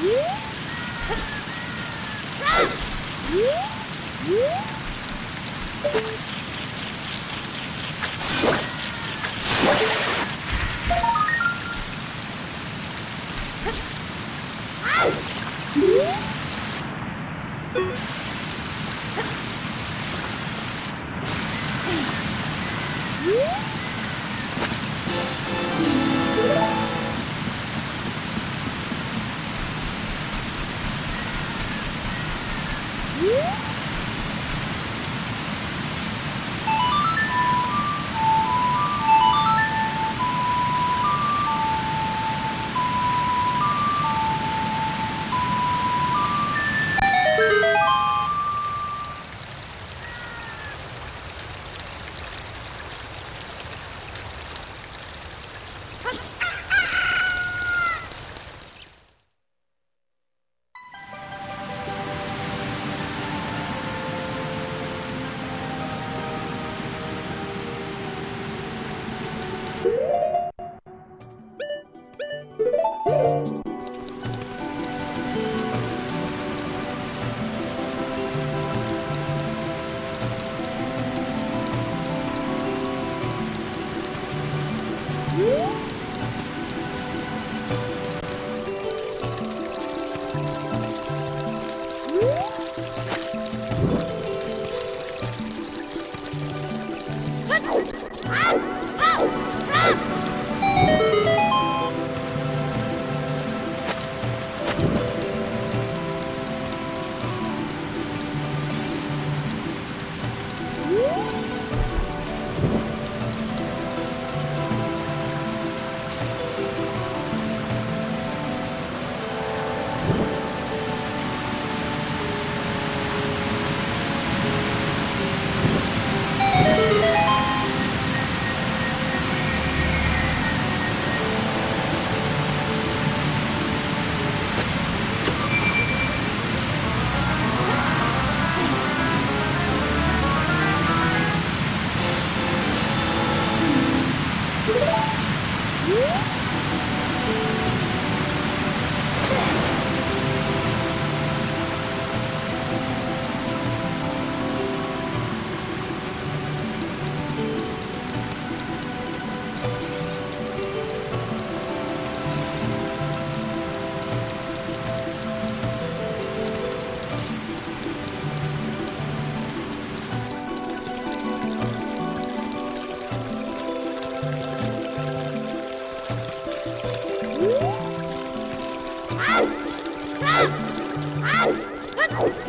Woo! Yeah. Ah!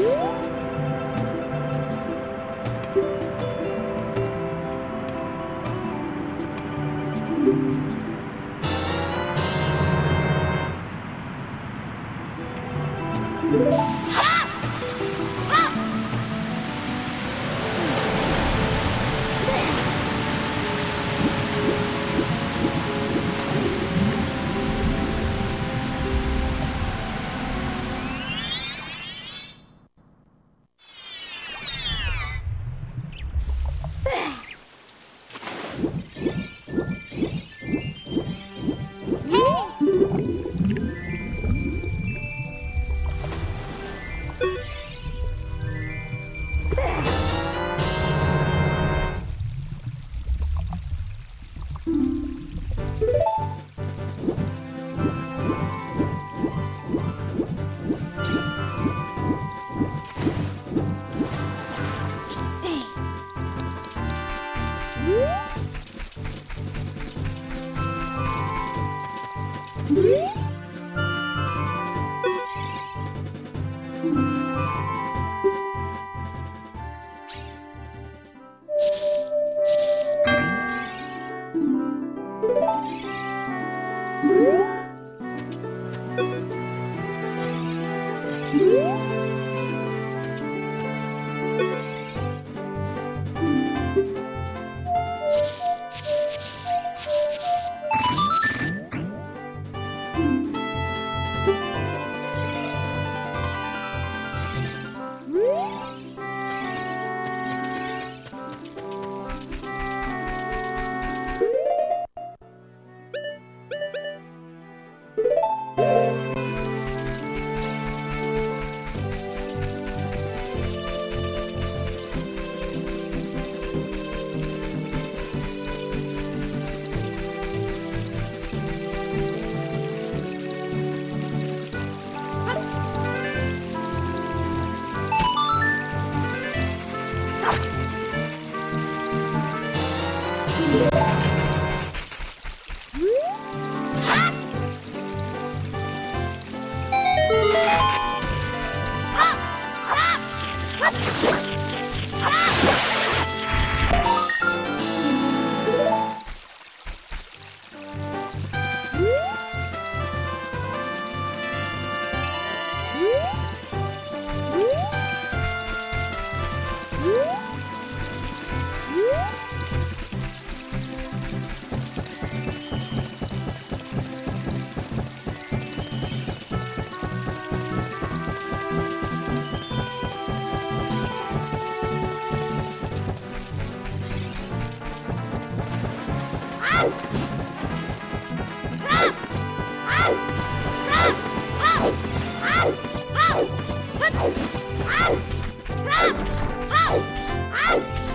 Woo! Woo! Amen. Ah! Ah! Ah! Ah!